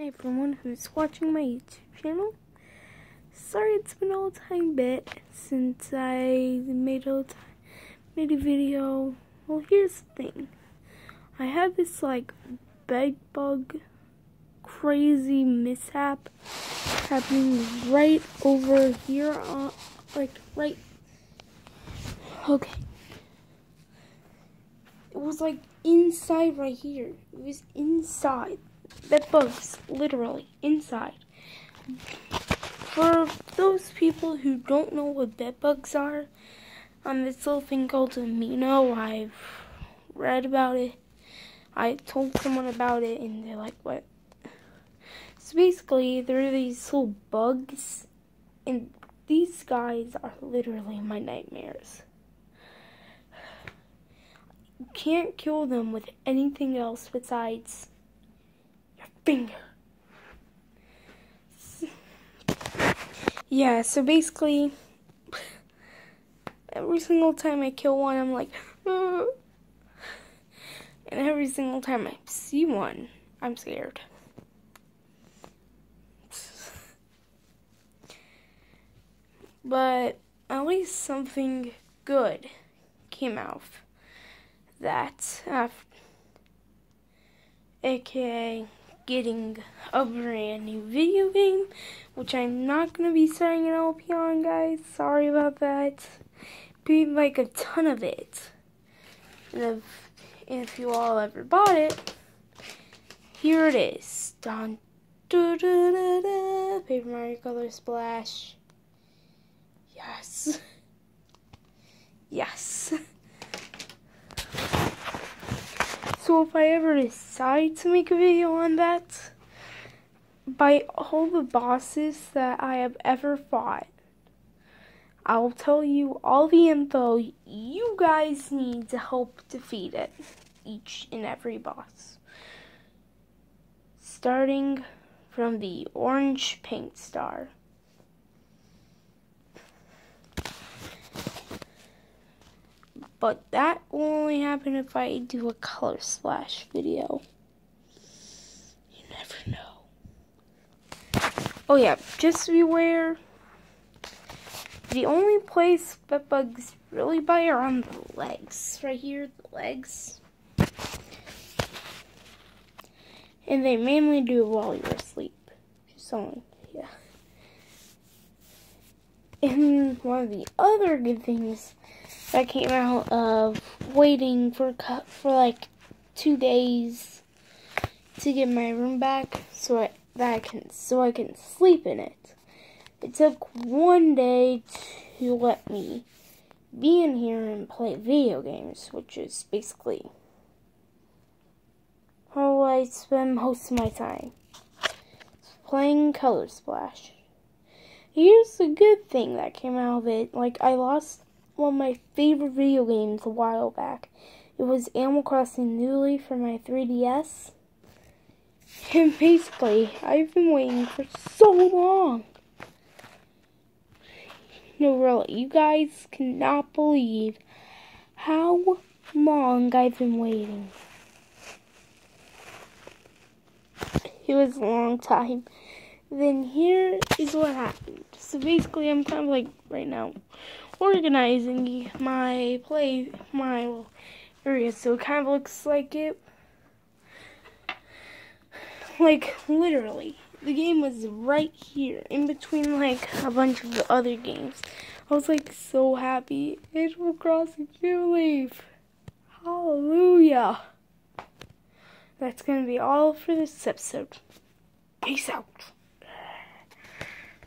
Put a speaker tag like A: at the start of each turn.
A: Hey everyone who's watching my YouTube channel. Sorry it's been a little time bit since I made a made a video. Well here's the thing. I had this like bed bug crazy mishap happening right over here uh, like right okay it was like inside right here it was inside bed bugs, literally, inside. For those people who don't know what bed bugs are, um, this little thing called amino, I've read about it. I told someone about it, and they're like, what? So basically, there are these little bugs, and these guys are literally my nightmares. Can't kill them with anything else besides finger. Yeah, so basically, every single time I kill one, I'm like, and every single time I see one, I'm scared. But at least something good came out that, after, aka getting a brand new video game, which I'm not going to be starting an LP on, guys. Sorry about that. Be like a ton of it. And if, if you all ever bought it, here it is. Dun, da, da, da, da, Paper Mario Color Splash. Yes. So if I ever decide to make a video on that, by all the bosses that I have ever fought, I'll tell you all the info you guys need to help defeat it, each and every boss. Starting from the orange paint star. But that will only happen if I do a color splash video. You never know. Oh yeah, just beware. The only place bed bugs really bite are on the legs. Right here, the legs. And they mainly do it while you're asleep. Just only, yeah. And one of the other good things that came out of waiting for for like two days to get my room back so I, that I can so I can sleep in it. It took one day to let me be in here and play video games, which is basically how I spend most of my time. Playing Color Splash. Here's the good thing that came out of it. Like, I lost one of my favorite video games a while back. It was Animal Crossing New Leaf for my 3DS. And basically, I've been waiting for so long. No, really, you guys cannot believe how long I've been waiting. It was a long time. Then here is what happened. So basically, I'm kind of like right now organizing my play, my area, so it kind of looks like it, like literally, the game was right here, in between like a bunch of the other games. I was like so happy. Animal Crossing New Leaf. Hallelujah. That's gonna be all for this episode. Peace out.